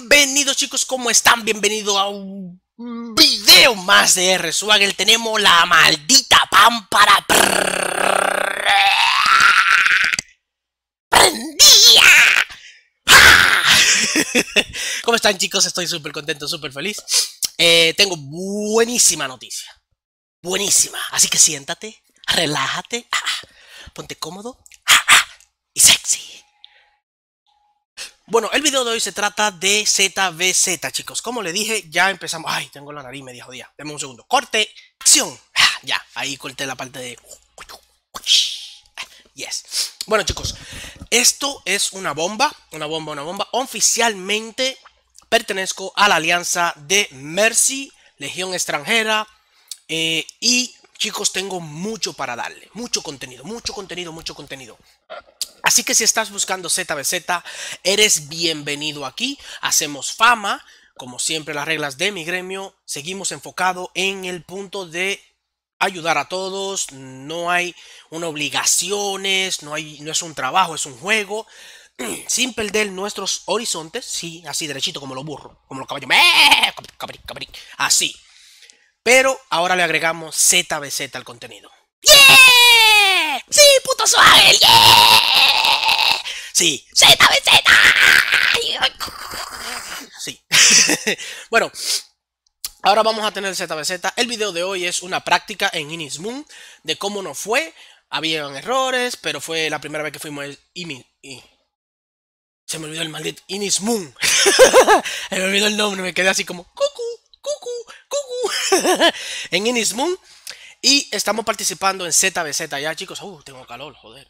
Bienvenidos chicos, ¿cómo están? Bienvenidos a un video más de R-Swagger. Tenemos la maldita pámpara prendida. ¡Ah! ¿Cómo están chicos? Estoy súper contento, súper feliz. Eh, tengo buenísima noticia. Buenísima. Así que siéntate, relájate, ah, ah, ponte cómodo y sexy. Bueno, el video de hoy se trata de ZBZ, chicos. Como le dije, ya empezamos. Ay, tengo la nariz media jodida. Deme un segundo. Corte, acción. Ah, ya, ahí corté la parte de. Yes. Bueno, chicos, esto es una bomba. Una bomba, una bomba. Oficialmente pertenezco a la alianza de Mercy, Legión Extranjera. Eh, y chicos, tengo mucho para darle. Mucho contenido, mucho contenido, mucho contenido. Así que si estás buscando ZBZ, eres bienvenido aquí. Hacemos fama. Como siempre, las reglas de mi gremio, seguimos enfocado en el punto de ayudar a todos. No hay una obligaciones, no, hay, no es un trabajo, es un juego. Sin perder nuestros horizontes, sí, así derechito como los burros, como los caballos. Así. Pero ahora le agregamos ZBZ al contenido. ¡Yeah! ¡Sí, puto Swagger! ¡Yeah! Sí, ZBZ. Sí. bueno, ahora vamos a tener ZBZ. El video de hoy es una práctica en Inis Moon de cómo nos fue. Habían errores, pero fue la primera vez que fuimos y Se me olvidó el maldito Inis Moon. Se me olvidó el nombre, me quedé así como cucu, cucu, cucu. en Inis Moon y estamos participando en ZBZ ya, chicos. Uh, tengo calor, joder.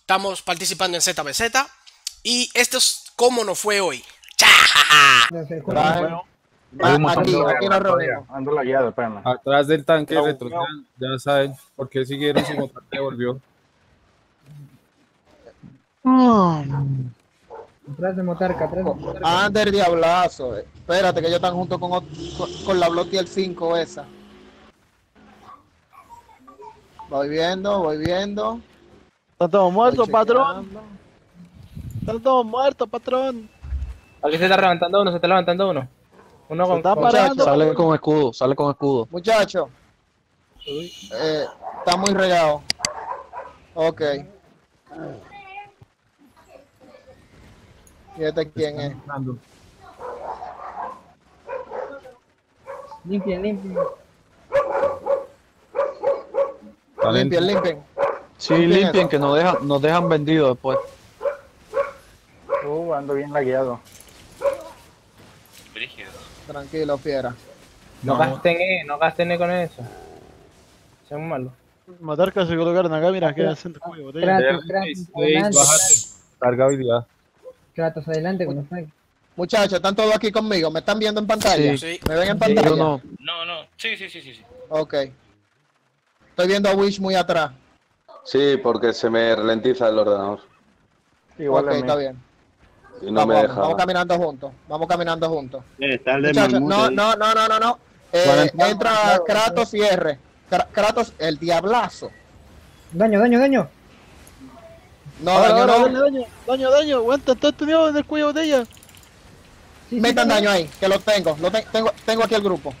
Estamos participando en ZBZ. Y esto es cómo nos fue hoy. Atrás del tanque ya saben por qué siguieron si tanque volvió. Atrás de Motarca, atrás de Motarca. Ander Diablazo. Espérate que ellos están junto con, con, la Blotti el 5 esa. Voy viendo, voy viendo. Están todos muertos, patrón. Están todos muertos, patrón. Aquí se está levantando uno, se está levantando uno. Uno con, está parando. Sale con escudo, sale con escudo. Muchacho. Eh, está muy regado. Ok. Fíjate quién es. Limpien, limpien. Limpien, limpien. Sí, limpien, que nos dejan, nos dejan vendidos después. Uh, ando bien lagueado. Brígido. Tranquilo, fiera. No, gasten E, no gasten E con eso. Sean malos. Matar casi colocaron acá, mira, que hacen de cuello, botella. Kratos, Kratos, adelante. Carga habilidad. Kratos, adelante con. Muchachos, están todos aquí conmigo. ¿Me están viendo en pantalla? Sí. ¿Me ven en pantalla? no. No, no. Sí, sí, sí, sí. sí. Ok. Estoy viendo a Wish muy atrás. Sí, porque se me ralentiza el ordenador. Igual ok, está bien. Y no vamos, me deja. vamos caminando juntos. Vamos caminando juntos. Eh, está el de Muchachos, no, no, no, no, no, no. Eh, entra Kratos y R. Kra- Kratos, el diablazo. Daño, daño, daño. No, Ahora, daño, ahora, no. daño, daño, daño, daño, aguanta, está estudiado en el cuello de botella. Sí, Metan daño. daño ahí, que lo tengo. Lo te- tengo, tengo aquí el grupo.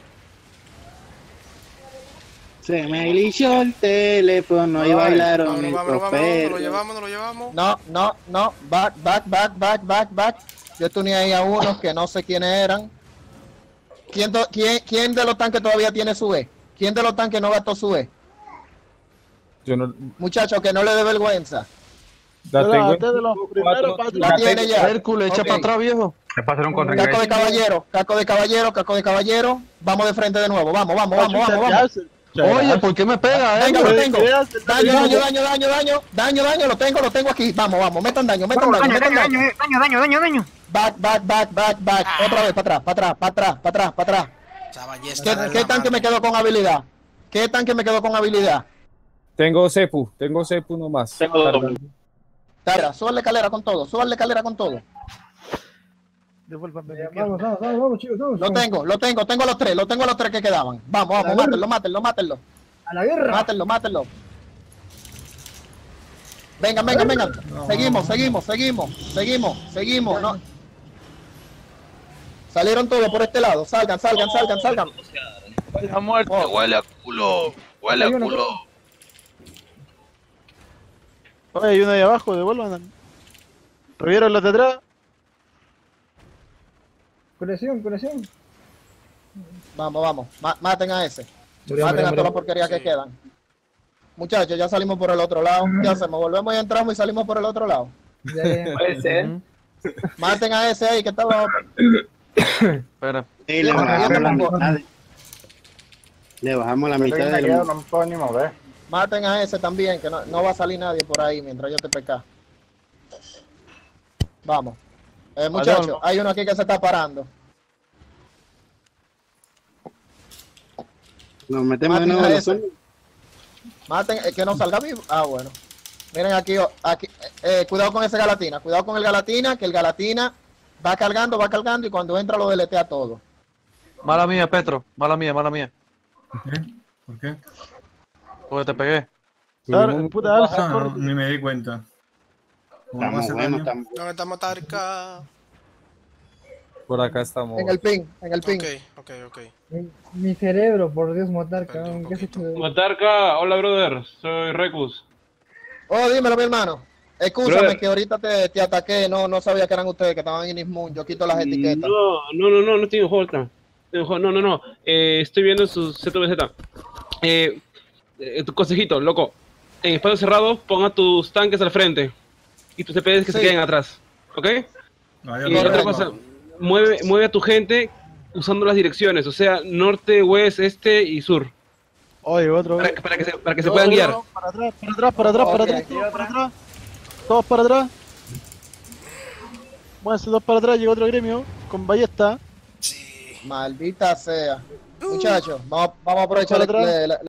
Se me glitchó el teléfono y bailaron mis vámonos, llevamos, nos lo llevamos. No, no, no. Back, back, back, back, back, back. Yo tuneé ahí a unos que no sé quiénes eran. ¿Quién, quién, quién de los tanques todavía tiene su E? ¿Quién de los tanques no gastó su E? Yo no Muchachos, que no le dé vergüenza. la tengo. levanté de los primeros cuatro, La tiene ya. Hércules, echa Ok. para atrás, viejo. Casco de caballero, casco de caballero, casco de caballero. Vamos de frente de nuevo. Vamos, vamos, vamos, vamos, vamos. Oye, ¿por qué me pega, Venga, lo tengo. Daño, daño, daño, daño, daño. Daño, daño, lo tengo, lo tengo aquí. Vamos, vamos, metan daño, metan daño, metan daño. daño, daño, daño, daño. Back, back, back, back, back. Otra vez, para atrás, para atrás, para atrás, para atrás, para atrás. ¿Qué, qué tanque me quedó con habilidad? ¿Qué tanque me quedó con habilidad? Tengo Cepu, tengo Cepu nomás. Tengo dos. Escalera, sube la escalera con todo, sube la escalera con todo. Devuélvanme. Vamos, vamos, vamos, vamos, chicos, vamos. Lo tengo, lo tengo, tengo los tres, lo tengo los tres que quedaban. Vamos, vamos, mátenlo, mátenlo, mátenlo, A la guerra. mátenlo, mátenlo. Vengan, vengan, vengan. Seguimos, seguimos, seguimos, seguimos, seguimos. No. Salieron todos por este lado. Salgan, salgan, salgan, salgan. La muerte. Oh, Huele a culo. Huele a Hay uno, culo. Oye, hay uno ahí abajo, devuelvan. ¿Revieron los de atrás? Curación, curación. Vamos, vamos. Ma- maten a ese. Murió, Maten murió, a todas las murió. porquerías que quedan. Muchachos, ya salimos por el otro lado. ¿Qué hacemos? ¿Volvemos y entramos y salimos por el otro lado? Puede ser. Maten a ese ahí que estaba. Espera. Sí, le bajamos la mitad. de- Le bajamos la mitad del no me puedo ni mover. Maten a ese también, que no, no va a salir nadie por ahí mientras yo te peca. Vamos. Eh, muchachos, hay uno aquí que se está parando. Nos metemos de Maten nuevo a en los ese. zombies. Maten, eh, que no salga vivo. Ah, bueno. Miren aquí, aquí eh, eh, cuidado con ese Galatina, cuidado con el Galatina, que el Galatina va cargando, va cargando y cuando entra lo deletea todo. Mala mía, Petro. Mala mía, mala mía. ¿Por qué? Porque te pegué. Claro, puta, ni me di cuenta. Estamos buenos, estamos ¿Dónde estamos, Tarka? Por acá estamos. En el ping, en el ping. Ok, ok, ok. Mi, cerebro, por Dios, poquito. Matarca, hola brother, soy Recus. Oh, dímelo, mi hermano. Escúchame Brother. que ahorita te, te ataqué, no, no sabía que eran ustedes que estaban en Ismun. Yo quito las etiquetas. No, no, no, no, no estoy en Jota. No, no, no. Eh, estoy viendo su ZVZ. Eh, eh, tu consejito, loco. En espacio cerrado, ponga tus tanques al frente. Y tus CPs que se Sí. queden atrás. ¿Ok? y Correcto. otra cosa, mueve, mueve a tu gente usando las direcciones. O sea, norte, oeste, este y sur. Oye, otro. Para, para que se, para que se No, puedan no, guiar. no, Para atrás, para atrás, para atrás, para atrás, todos para atrás. Todos para atrás. Muévanse dos para atrás, llega otro gremio con ballesta. Maldita sea. Muchachos, vamos, vamos a aprovechar la-